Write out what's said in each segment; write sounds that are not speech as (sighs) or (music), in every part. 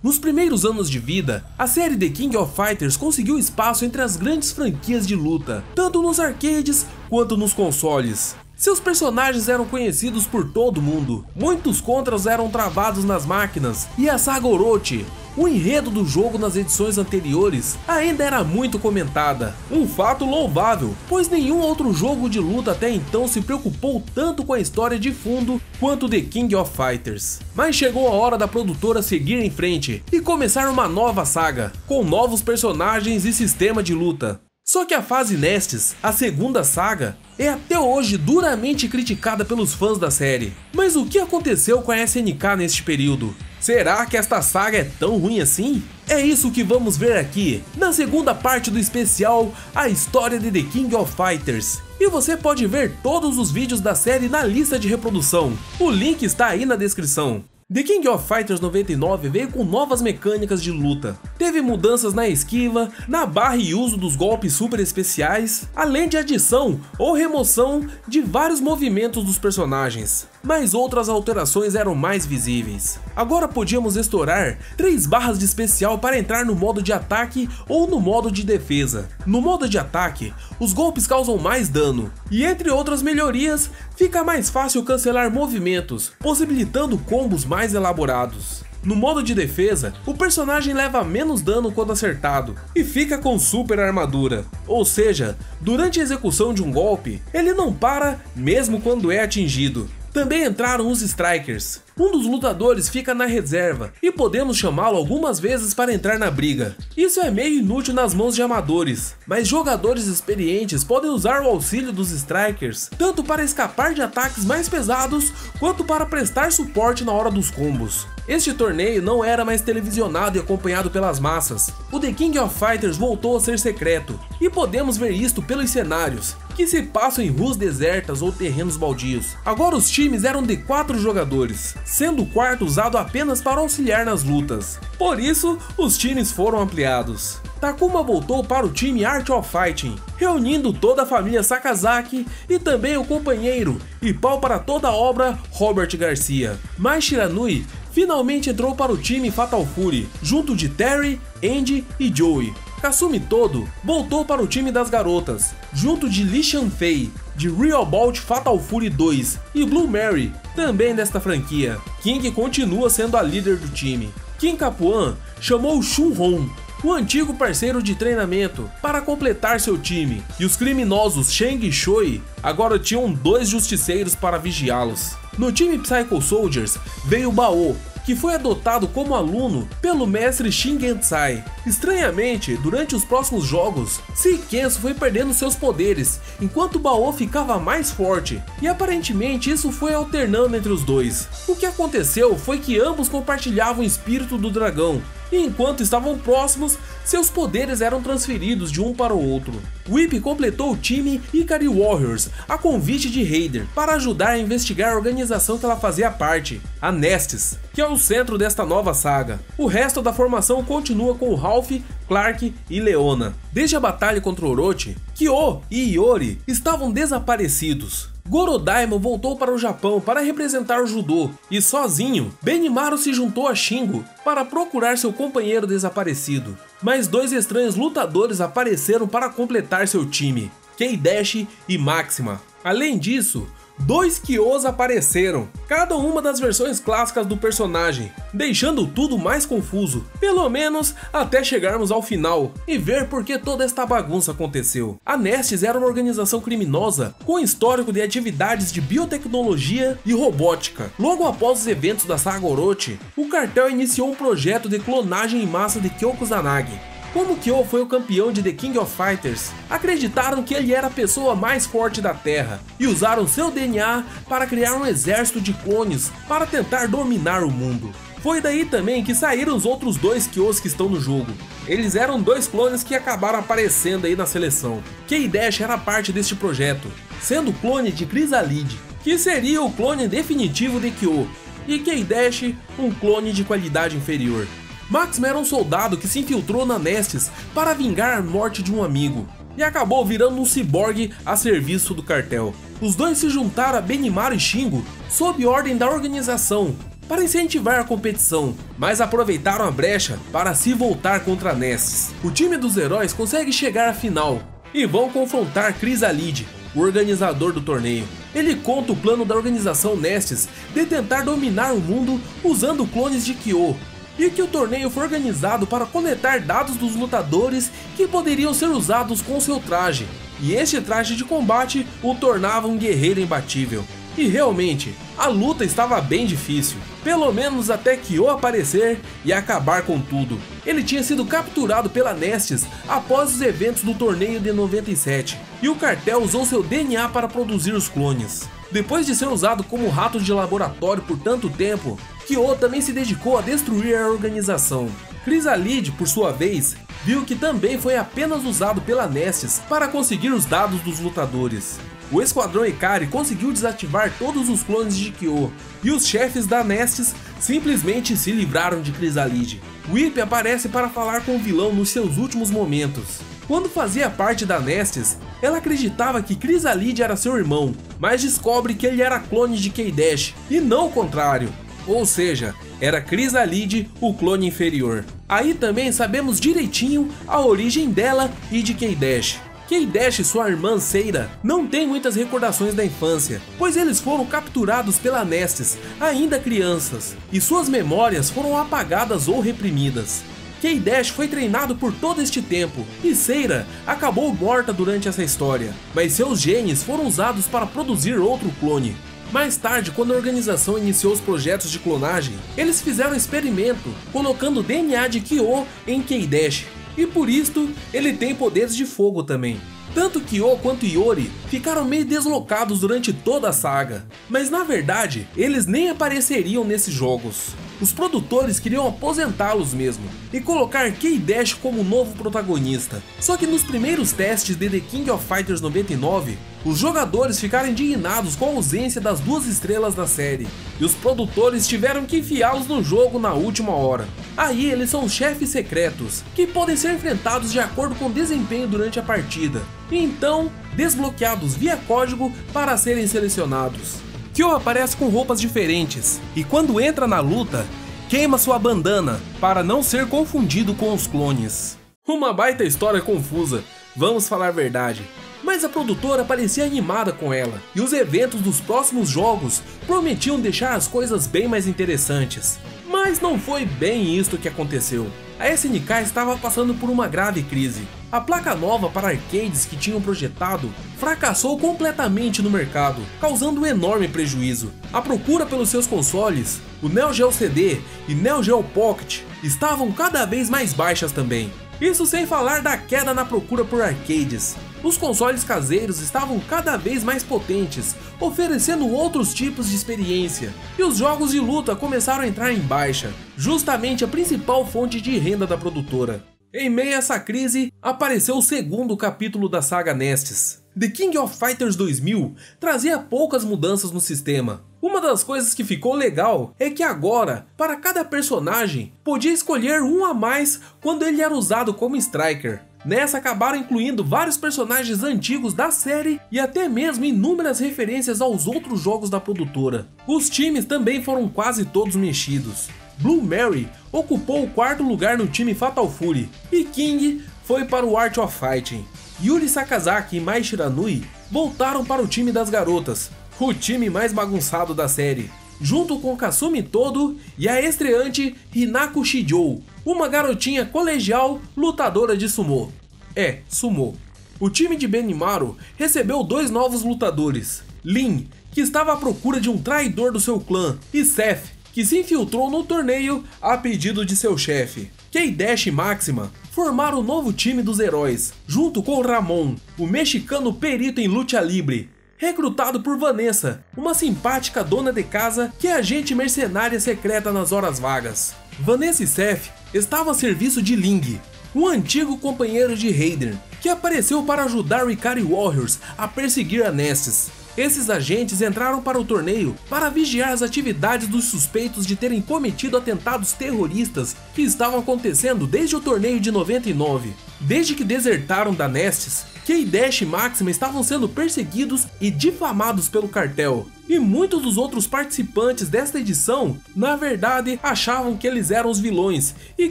Nos primeiros anos de vida, a série The King of Fighters conseguiu espaço entre as grandes franquias de luta, tanto nos arcades quanto nos consoles. Seus personagens eram conhecidos por todo mundo, muitos contras eram travados nas máquinas, e a saga Orochi, o enredo do jogo nas edições anteriores, ainda era muito comentada. Um fato louvável, pois nenhum outro jogo de luta até então se preocupou tanto com a história de fundo quanto The King of Fighters. Mas chegou a hora da produtora seguir em frente e começar uma nova saga, com novos personagens e sistema de luta. Só que a fase Nestes, a segunda saga, é até hoje duramente criticada pelos fãs da série. Mas o que aconteceu com a SNK neste período? Será que esta saga é tão ruim assim? É isso que vamos ver aqui, na segunda parte do especial A História de The King of Fighters. E você pode ver todos os vídeos da série na lista de reprodução, o link está aí na descrição. The King of Fighters 99 veio com novas mecânicas de luta. Teve mudanças na esquiva, na barra e uso dos golpes super especiais, além de adição ou remoção de vários movimentos dos personagens. Mas outras alterações eram mais visíveis. Agora podíamos estourar 3 barras de especial para entrar no modo de ataque ou no modo de defesa. No modo de ataque, os golpes causam mais dano, e entre outras melhorias, fica mais fácil cancelar movimentos, possibilitando combos mais elaborados. No modo de defesa, o personagem leva menos dano quando acertado e fica com super armadura, ou seja, durante a execução de um golpe, ele não para mesmo quando é atingido. Também entraram os Strikers. Um dos lutadores fica na reserva e podemos chamá-lo algumas vezes para entrar na briga. Isso é meio inútil nas mãos de amadores, mas jogadores experientes podem usar o auxílio dos Strikers tanto para escapar de ataques mais pesados quanto para prestar suporte na hora dos combos. Este torneio não era mais televisionado e acompanhado pelas massas. O The King of Fighters voltou a ser secreto, e podemos ver isto pelos cenários, que se passam em ruas desertas ou terrenos baldios. Agora os times eram de 4 jogadores, sendo o quarto usado apenas para auxiliar nas lutas. Por isso, os times foram ampliados. Takuma voltou para o time Art of Fighting, reunindo toda a família Sakazaki e também o companheiro e pau para toda a obra Robert Garcia. Mas Shiranui finalmente entrou para o time Fatal Fury, junto de Terry, Andy e Joey. Kasumi Todo voltou para o time das garotas, junto de Li Shanfei, de Real Bout Fatal Fury 2 e Blue Mary, também desta franquia. King continua sendo a líder do time. Kim Capuan chamou Shun Hong, o antigo parceiro de treinamento, para completar seu time, e os criminosos Shang e Shui agora tinham dois justiceiros para vigiá-los. No time Psycho Soldiers veio Bao, que foi adotado como aluno pelo mestre Shingensai. Estranhamente, durante os próximos jogos, Seikenso foi perdendo seus poderes, enquanto Bao ficava mais forte, e aparentemente isso foi alternando entre os dois. O que aconteceu foi que ambos compartilhavam o espírito do dragão, e enquanto estavam próximos, seus poderes eram transferidos de um para o outro. Whip completou o time Ikari Warriors a convite de Raider para ajudar a investigar a organização que ela fazia parte, a Nestes, que é o centro desta nova saga. O resto da formação continua com Ralph, Clark e Leona. Desde a batalha contra Orochi, Kyo e Iori estavam desaparecidos. Gorodaimon voltou para o Japão para representar o judô e sozinho, Benimaru se juntou a Shingo para procurar seu companheiro desaparecido. Mas dois estranhos lutadores apareceram para completar seu time, Keidash e Maxima. Além disso, dois Kyos apareceram, cada uma das versões clássicas do personagem, deixando tudo mais confuso, pelo menos até chegarmos ao final e ver por que toda esta bagunça aconteceu. A Nestes era uma organização criminosa com histórico de atividades de biotecnologia e robótica. Logo após os eventos da saga Orochi, o cartel iniciou um projeto de clonagem em massa de Kyoko Zanagi, como Kyo foi o campeão de The King of Fighters, acreditaram que ele era a pessoa mais forte da Terra e usaram seu DNA para criar um exército de clones para tentar dominar o mundo. Foi daí também que saíram os outros dois Kyos que estão no jogo. Eles eram dois clones que acabaram aparecendo aí na seleção. K-Dash era parte deste projeto, sendo clone de Chrysalid, que seria o clone definitivo de Kyo, e K-Dash um clone de qualidade inferior. Maxima era um soldado que se infiltrou na Nestes para vingar a morte de um amigo e acabou virando um ciborgue a serviço do cartel. Os dois se juntaram a Benimaru e Shingo sob ordem da organização para incentivar a competição, mas aproveitaram a brecha para se voltar contra Nestes. O time dos heróis consegue chegar à final e vão confrontar Chrysalid, o organizador do torneio. Ele conta o plano da organização Nestes de tentar dominar o mundo usando clones de Kyo, e que o torneio foi organizado para coletar dados dos lutadores que poderiam ser usados com seu traje, e este traje de combate o tornava um guerreiro imbatível. E realmente, a luta estava bem difícil, pelo menos até Kyo aparecer e acabar com tudo. Ele tinha sido capturado pela Nestes após os eventos do torneio de 97, e o cartel usou seu DNA para produzir os clones. Depois de ser usado como rato de laboratório por tanto tempo, Kyo também se dedicou a destruir a organização. Chrysalid, por sua vez, viu que também foi apenas usado pela Nestes para conseguir os dados dos lutadores. O Esquadrão Ikari conseguiu desativar todos os clones de Kyo, e os chefes da Nestes simplesmente se livraram de Chrysalid. Whip aparece para falar com o vilão nos seus últimos momentos. Quando fazia parte da Nestes, ela acreditava que Chrysalid era seu irmão, mas descobre que ele era clone de K-Dash, e não o contrário. Ou seja, era Chrysalid o clone inferior. Aí também sabemos direitinho a origem dela e de K-Dash. K-Dash e sua irmã Seira não têm muitas recordações da infância, pois eles foram capturados pela Nestes, ainda crianças, e suas memórias foram apagadas ou reprimidas. K-Dash foi treinado por todo este tempo, e Seira acabou morta durante essa história, mas seus genes foram usados para produzir outro clone. Mais tarde, quando a organização iniciou os projetos de clonagem, eles fizeram um experimento colocando o DNA de Kyo em K-Dash, e por isto ele tem poderes de fogo também. Tanto Kyo quanto Yori ficaram meio deslocados durante toda a saga, mas na verdade eles nem apareceriam nesses jogos. Os produtores queriam aposentá-los mesmo e colocar K-Dash como novo protagonista. Só que nos primeiros testes de The King of Fighters 99, os jogadores ficaram indignados com a ausência das duas estrelas da série, e os produtores tiveram que enfiá-los no jogo na última hora. Aí eles são chefes secretos, que podem ser enfrentados de acordo com o desempenho durante a partida, e então desbloqueados via código para serem selecionados. Kyo aparece com roupas diferentes, e quando entra na luta, queima sua bandana para não ser confundido com os clones. Uma baita história confusa, vamos falar a verdade. Mas a produtora parecia animada com ela, e os eventos dos próximos jogos prometiam deixar as coisas bem mais interessantes. Mas não foi bem isto que aconteceu. A SNK estava passando por uma grave crise. A placa nova para arcades que tinham projetado fracassou completamente no mercado, causando um enorme prejuízo. A procura pelos seus consoles, o Neo Geo CD e Neo Geo Pocket, estavam cada vez mais baixas também. Isso sem falar da queda na procura por arcades. Os consoles caseiros estavam cada vez mais potentes, oferecendo outros tipos de experiência, e os jogos de luta começaram a entrar em baixa, justamente a principal fonte de renda da produtora. Em meio a essa crise, apareceu o segundo capítulo da saga Nestes. The King of Fighters 2000 trazia poucas mudanças no sistema. Uma das coisas que ficou legal é que agora, para cada personagem, podia escolher um a mais quando ele era usado como Striker. Nessa acabaram incluindo vários personagens antigos da série e até mesmo inúmeras referências aos outros jogos da produtora. Os times também foram quase todos mexidos. Blue Mary ocupou o quarto lugar no time Fatal Fury e King foi para o Art of Fighting. Yuri Sakazaki e Mai Shiranui voltaram para o time das garotas, o time mais bagunçado da série, junto com Kasumi Todo e a estreante Hinako Shijou, uma garotinha colegial lutadora de sumô. É, sumô. O time de Benimaru recebeu dois novos lutadores, Lin, que estava à procura de um traidor do seu clã, e Seth, que se infiltrou no torneio a pedido de seu chefe. K-Dash e Máxima formaram o novo time dos heróis, junto com Ramon, o mexicano perito em luta livre, recrutado por Vanessa, uma simpática dona de casa que é agente mercenária secreta nas horas vagas. Vanessa e Seth estavam a serviço de Ling, um antigo companheiro de Hayden, que apareceu para ajudar o Ikari Warriors a perseguir a Nestes. Esses agentes entraram para o torneio para vigiar as atividades dos suspeitos de terem cometido atentados terroristas que estavam acontecendo desde o torneio de 99. Desde que desertaram da Nestes, K-Dash e Maxima estavam sendo perseguidos e difamados pelo cartel. E muitos dos outros participantes desta edição, na verdade, achavam que eles eram os vilões e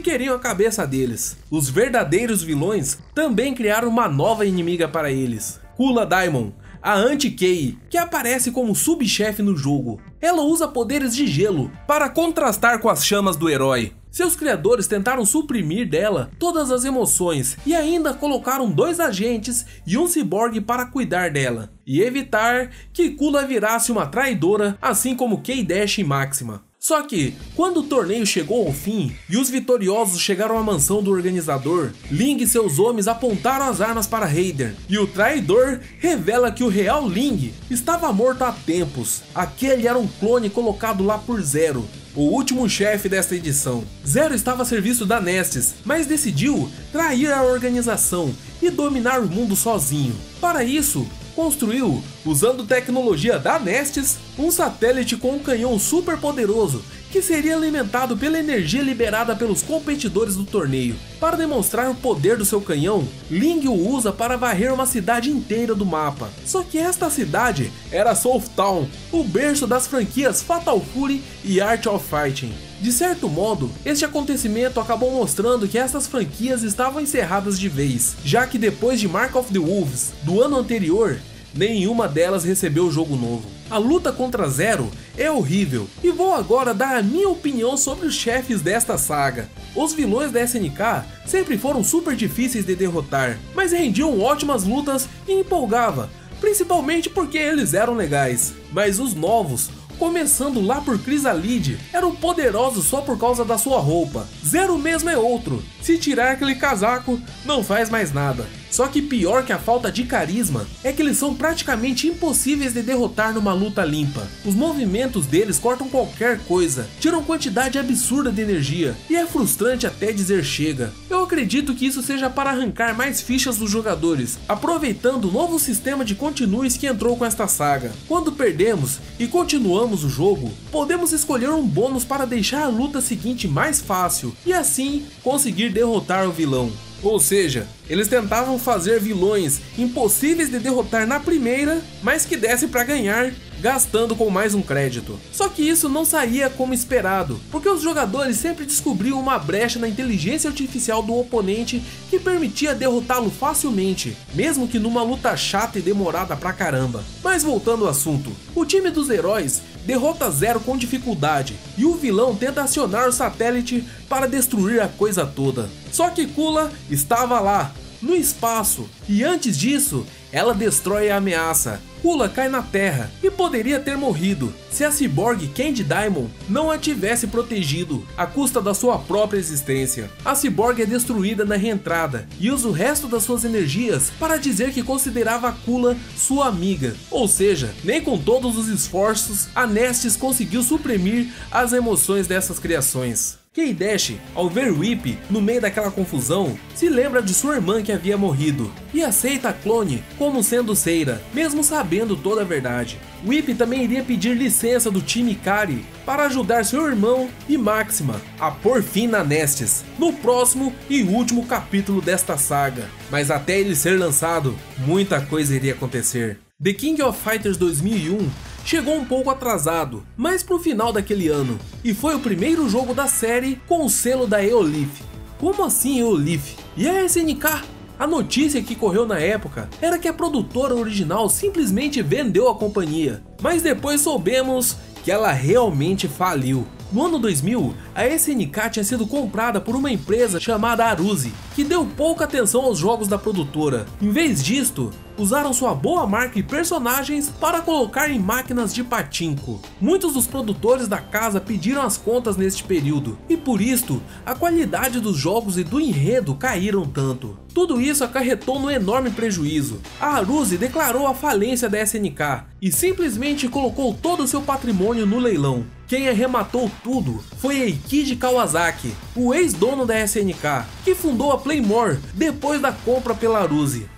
queriam a cabeça deles. Os verdadeiros vilões também criaram uma nova inimiga para eles, Kula Daimon, a Anti-Kei, que aparece como subchefe no jogo. Ela usa poderes de gelo para contrastar com as chamas do herói. Seus criadores tentaram suprimir dela todas as emoções e ainda colocaram dois agentes e um ciborgue para cuidar dela e evitar que Kula virasse uma traidora, assim como K-Dash e Maxima. Só que, quando o torneio chegou ao fim e os vitoriosos chegaram à mansão do organizador, Ling e seus homens apontaram as armas para Raiden, e o traidor revela que o real Ling estava morto há tempos. Aquele era um clone colocado lá por Zero, o último chefe desta edição. Zero estava a serviço da Nestes, mas decidiu trair a organização e dominar o mundo sozinho. Para isso, construiu, usando tecnologia da Nestes, um satélite com um canhão super poderoso que seria alimentado pela energia liberada pelos competidores do torneio. Para demonstrar o poder do seu canhão, Ling o usa para varrer uma cidade inteira do mapa. Só que esta cidade era Soul Town, o berço das franquias Fatal Fury e Art of Fighting. De certo modo, este acontecimento acabou mostrando que essas franquias estavam encerradas de vez, já que depois de Mark of the Wolves do ano anterior, nenhuma delas recebeu jogo novo. A luta contra Zero é horrível, e vou agora dar a minha opinião sobre os chefes desta saga. Os vilões da SNK sempre foram super difíceis de derrotar, mas rendiam ótimas lutas e empolgava, principalmente porque eles eram legais. Mas os novos, começando lá por Chrysalid, eram poderosos só por causa da sua roupa. Zero mesmo é outro, se tirar aquele casaco, não faz mais nada. Só que pior que a falta de carisma é que eles são praticamente impossíveis de derrotar numa luta limpa. Os movimentos deles cortam qualquer coisa, tiram quantidade absurda de energia e é frustrante até dizer chega. Eu acredito que isso seja para arrancar mais fichas dos jogadores, aproveitando o novo sistema de continues que entrou com esta saga. Quando perdemos e continuamos o jogo, podemos escolher um bônus para deixar a luta seguinte mais fácil e assim conseguir derrotar o vilão. Ou seja, eles tentavam fazer vilões impossíveis de derrotar na primeira, mas que desse para ganhar, gastando com mais um crédito. Só que isso não saía como esperado, porque os jogadores sempre descobriam uma brecha na inteligência artificial do oponente que permitia derrotá-lo facilmente, mesmo que numa luta chata e demorada pra caramba. Mas voltando ao assunto, o time dos heróis derrota Zero com dificuldade, e o vilão tenta acionar o satélite para destruir a coisa toda. Só que Kula estava lá, no espaço, e antes disso, ela destrói a ameaça. Kula cai na terra e poderia ter morrido se a ciborgue Candy Diamond não a tivesse protegido à custa da sua própria existência. A ciborgue é destruída na reentrada e usa o resto das suas energias para dizer que considerava a Kula sua amiga. Ou seja, nem com todos os esforços a Nestes conseguiu suprimir as emoções dessas criações. K-Dash, ao ver Whip no meio daquela confusão, se lembra de sua irmã que havia morrido e aceita a clone como sendo Seira, mesmo sabendo toda a verdade. Whip também iria pedir licença do time Kari para ajudar seu irmão e Máxima a pôr fim na Nestes, no próximo e último capítulo desta saga. Mas até ele ser lançado, muita coisa iria acontecer. The King of Fighters 2001 chegou um pouco atrasado, mas pro final daquele ano, e foi o primeiro jogo da série com o selo da Eolif. Como assim Eolif? E a SNK? A notícia que correu na época era que a produtora original simplesmente vendeu a companhia, mas depois soubemos que ela realmente faliu. No ano 2000, a SNK tinha sido comprada por uma empresa chamada Aruzi, que deu pouca atenção aos jogos da produtora. Em vez disto, usaram sua boa marca e personagens para colocar em máquinas de patinco. Muitos dos produtores da casa pediram as contas neste período, e por isto, a qualidade dos jogos e do enredo caíram tanto. Tudo isso acarretou no enorme prejuízo. A Aruzi declarou a falência da SNK e simplesmente colocou todo o seu patrimônio no leilão. Quem arrematou tudo foi Eikiji Kawasaki, o ex-dono da SNK, que fundou a Playmore depois da compra pela Aruzi.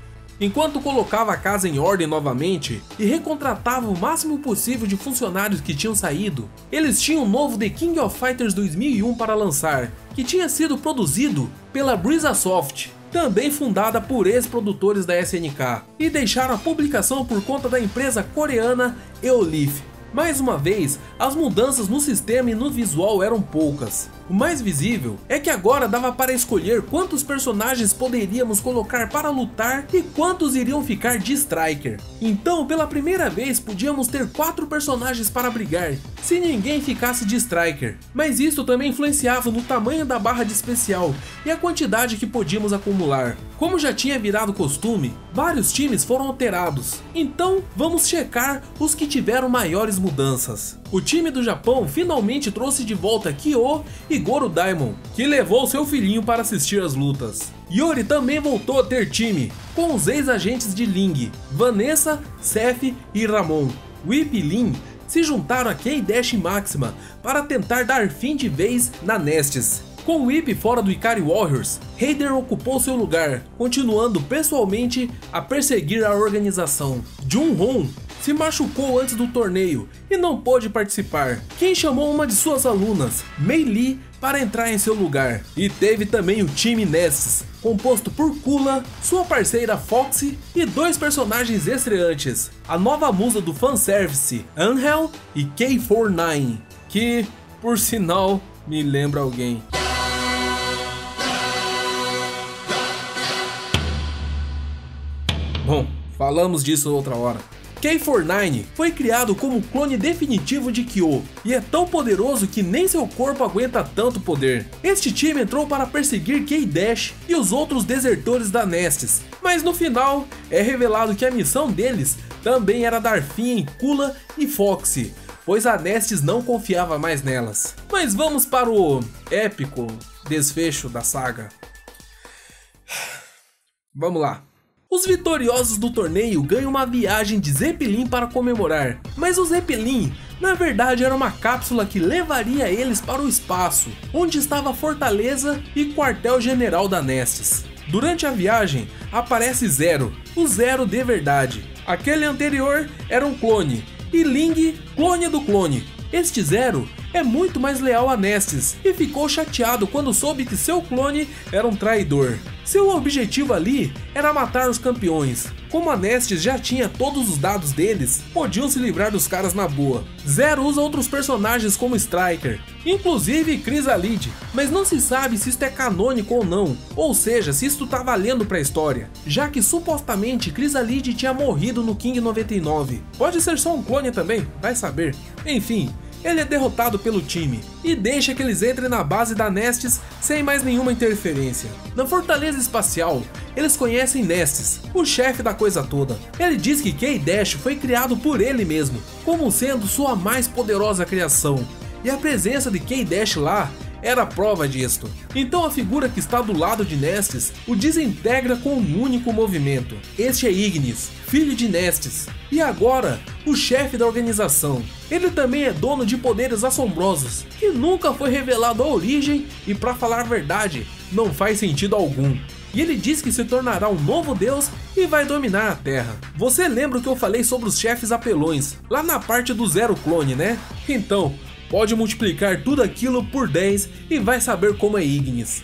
Enquanto colocava a casa em ordem novamente e recontratava o máximo possível de funcionários que tinham saído, eles tinham um novo The King of Fighters 2001 para lançar, que tinha sido produzido pela Brizasoft, também fundada por ex-produtores da SNK, e deixaram a publicação por conta da empresa coreana Eolith. Mais uma vez, as mudanças no sistema e no visual eram poucas. O mais visível é que agora dava para escolher quantos personagens poderíamos colocar para lutar e quantos iriam ficar de Striker. Então, pela primeira vez, podíamos ter quatro personagens para brigar, se ninguém ficasse de Striker. Mas isso também influenciava no tamanho da barra de especial e a quantidade que podíamos acumular. Como já tinha virado costume, vários times foram alterados. Então, vamos checar os que tiveram maiores mudanças. O time do Japão finalmente trouxe de volta Kyo e Goro Daimon, que levou seu filhinho para assistir às lutas. Yori também voltou a ter time, com os ex-agentes de Ling, Vanessa, Seth e Ramon. Whip e Lin se juntaram a K-Dash e Maxima para tentar dar fim de vez na Nestes. Com Whip fora do Ikari Warriors, Raider ocupou seu lugar, continuando pessoalmente a perseguir a organização. Jun Hong se machucou antes do torneio e não pôde participar. Quem chamou uma de suas alunas, Mei Li, para entrar em seu lugar. E teve também o time Nesses, composto por Kula, sua parceira Foxy e dois personagens estreantes, a nova musa do fanservice, Angel e K49, que, por sinal, me lembra alguém. Bom, falamos disso outra hora. K-49 foi criado como clone definitivo de Kyo e é tão poderoso que nem seu corpo aguenta tanto poder. Este time entrou para perseguir K-Dash e os outros desertores da Nestes, mas no final é revelado que a missão deles também era dar fim em Kula e Foxy, pois a Nestes não confiava mais nelas. Mas vamos para o épico desfecho da saga. (sighs) Vamos lá. Os vitoriosos do torneio ganham uma viagem de Zeppelin para comemorar, mas o Zeppelin na verdade era uma cápsula que levaria eles para o espaço, onde estava a fortaleza e quartel-general da Nestes. Durante a viagem, aparece Zero, o Zero de verdade. Aquele anterior era um clone, e Ling, clone do clone. Este Zero é muito mais leal a Nestes e ficou chateado quando soube que seu clone era um traidor. Seu objetivo ali era matar os campeões. Como a Nestes já tinha todos os dados deles, podiam se livrar dos caras na boa. Zero usa outros personagens como Striker, inclusive Chrysalid, mas não se sabe se isto é canônico ou não, ou seja, se isto tá valendo pra história, já que supostamente Chrysalid tinha morrido no King 99. Pode ser só um clone também, vai saber. Enfim, ele é derrotado pelo time e deixa que eles entrem na base da Nestes sem mais nenhuma interferência. Na fortaleza espacial, eles conhecem Nestes, o chefe da coisa toda. Ele diz que K-Dash foi criado por ele mesmo, como sendo sua mais poderosa criação, e a presença de K-Dash lá era prova disto. Então a figura que está do lado de Nestes o desintegra com um único movimento. Este é Ignis, filho de Nestes, e agora o chefe da organização. Ele também é dono de poderes assombrosos, que nunca foi revelado a origem e para falar a verdade, não faz sentido algum. E ele diz que se tornará um novo deus e vai dominar a Terra. Você lembra o que eu falei sobre os chefes apelões, lá na parte do Zero Clone, né? Então, pode multiplicar tudo aquilo por 10 e vai saber como é Ignis.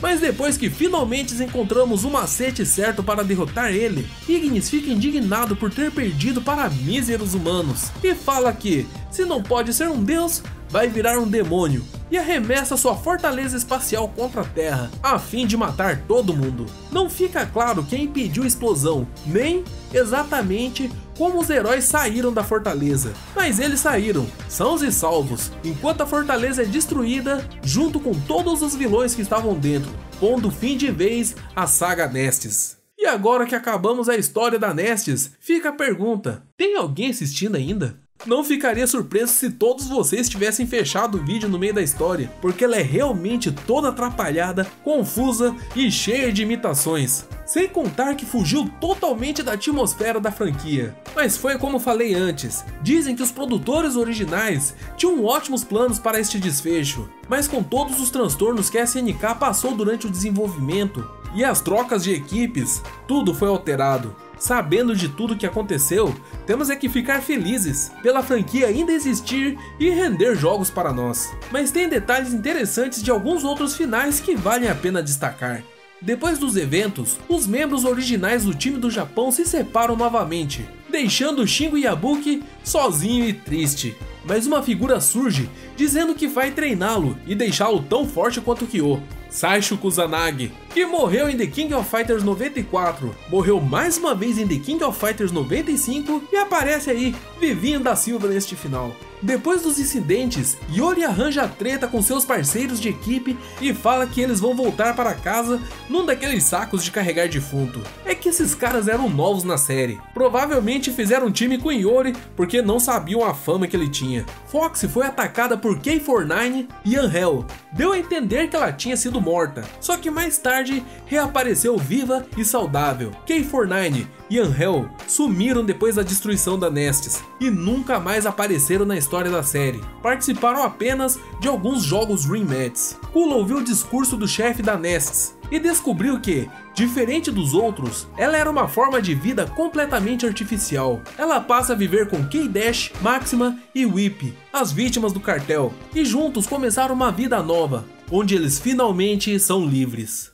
Mas depois que finalmente encontramos o macete certo para derrotar ele, Ignis fica indignado por ter perdido para míseros humanos e fala que, se não pode ser um deus, vai virar um demônio e arremessa sua fortaleza espacial contra a Terra, a fim de matar todo mundo. Não fica claro quem impediu a explosão, nem exatamente como os heróis saíram da fortaleza, mas eles saíram, sãos e salvos, enquanto a fortaleza é destruída junto com todos os vilões que estavam dentro, pondo fim de vez à saga Nestes. E agora que acabamos a história da Nestes, fica a pergunta: tem alguém assistindo ainda? Não ficaria surpreso se todos vocês tivessem fechado o vídeo no meio da história, porque ela é realmente toda atrapalhada, confusa e cheia de imitações. sem contar que fugiu totalmente da atmosfera da franquia. Mas foi como falei antes, dizem que os produtores originais tinham ótimos planos para este desfecho, mas com todos os transtornos que a SNK passou durante o desenvolvimento e as trocas de equipes, tudo foi alterado. Sabendo de tudo que aconteceu, temos é que ficar felizes pela franquia ainda existir e render jogos para nós. Mas tem detalhes interessantes de alguns outros finais que valem a pena destacar. Depois dos eventos, os membros originais do time do Japão se separam novamente, deixando Shingo Yabuki sozinho e triste. Mas uma figura surge dizendo que vai treiná-lo e deixá-lo tão forte quanto Kyo. Saisho Kusanagi, que morreu em The King of Fighters 94, morreu mais uma vez em The King of Fighters 95 e aparece aí, Vivinho da Silva neste final. Depois dos incidentes, Yori arranja treta com seus parceiros de equipe e fala que eles vão voltar para casa num daqueles sacos de carregar defunto. É que esses caras eram novos na série. Provavelmente fizeram um time com Yori porque não sabiam a fama que ele tinha. Fox foi atacada por K49 e Angel. Deu a entender que ela tinha sido morta, só que mais tarde reapareceu viva e saudável. K49 e Angel sumiram depois da destruição da Nestes e nunca mais apareceram na história da série. Participaram apenas de alguns jogos rematches. Kula ouviu o discurso do chefe da Nestes e descobriu que, diferente dos outros, ela era uma forma de vida completamente artificial. Ela passa a viver com K-Dash, Maxima e Whip, as vítimas do cartel, e juntos começaram uma vida nova, onde eles finalmente são livres.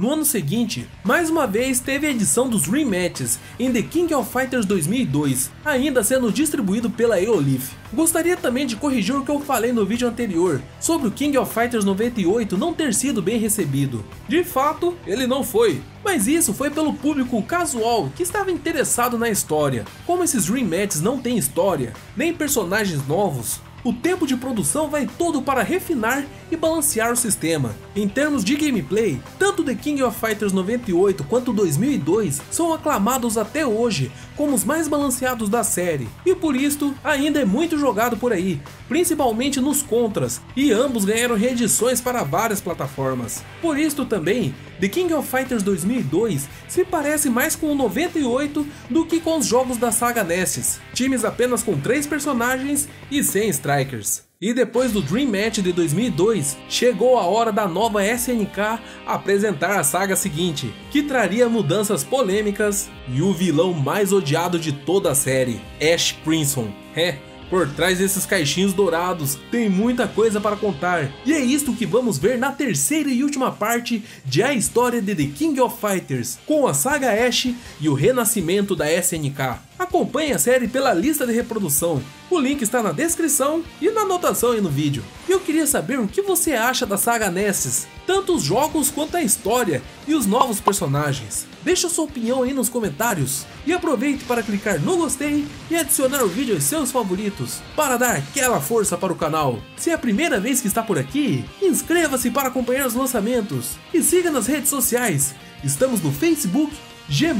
No ano seguinte, mais uma vez teve a edição dos rematches em The King of Fighters 2002, ainda sendo distribuído pela Eolif. Gostaria também de corrigir o que eu falei no vídeo anterior, sobre o King of Fighters 98 não ter sido bem recebido. De fato, ele não foi, mas isso foi pelo público casual que estava interessado na história. Como esses rematches não têm história, nem personagens novos, o tempo de produção vai todo para refinar e balancear o sistema. Em termos de gameplay, tanto The King of Fighters 98 quanto 2002 são aclamados até hoje como os mais balanceados da série, e por isto ainda é muito jogado por aí, principalmente nos contras, e ambos ganharam reedições para várias plataformas. Por isto também, The King of Fighters 2002 se parece mais com o 98 do que com os jogos da saga Nesses, times apenas com 3 personagens e 100 strikers. E depois do Dream Match de 2002, chegou a hora da nova SNK apresentar a saga seguinte, que traria mudanças polêmicas e o vilão mais odiado de toda a série, Ash Crimson. É, por trás desses caixinhos dourados tem muita coisa para contar, e é isto que vamos ver na terceira e última parte de A História de The King of Fighters, com a saga Ash e o renascimento da SNK. Acompanhe a série pela lista de reprodução, o link está na descrição e na anotação aí no vídeo. E eu queria saber o que você acha da saga Nesses, tanto os jogos quanto a história e os novos personagens. Deixa sua opinião aí nos comentários e aproveite para clicar no gostei e adicionar o vídeo aos seus favoritos para dar aquela força para o canal. Se é a primeira vez que está por aqui, inscreva-se para acompanhar os lançamentos e siga nas redes sociais. Estamos no Facebook, G+,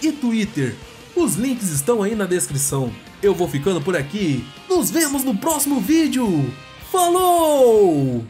e Twitter. Os links estão aí na descrição. Eu vou ficando por aqui. Nos vemos no próximo vídeo. Falou!